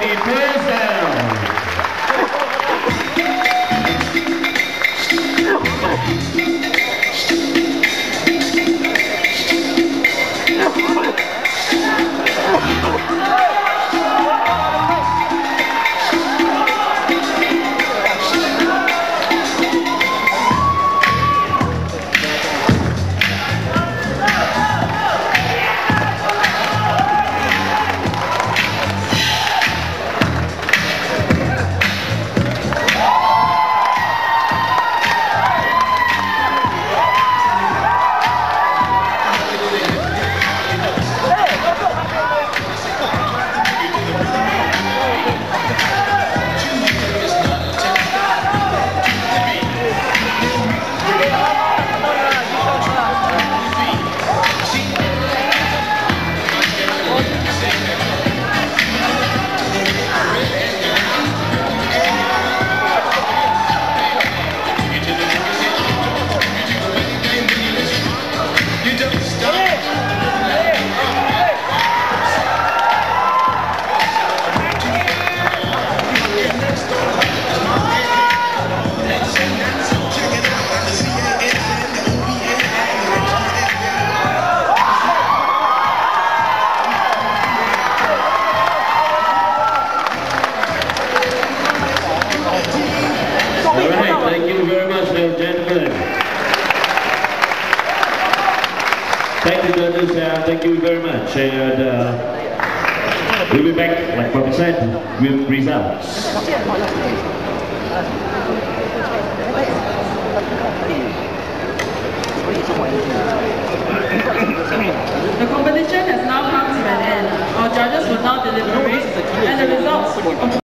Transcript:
the thank you very much, ladies and gentlemen. Thank you, judges, and thank you very much. And uh, we'll be back, like Bobby said, with results. The competition has now come to an end.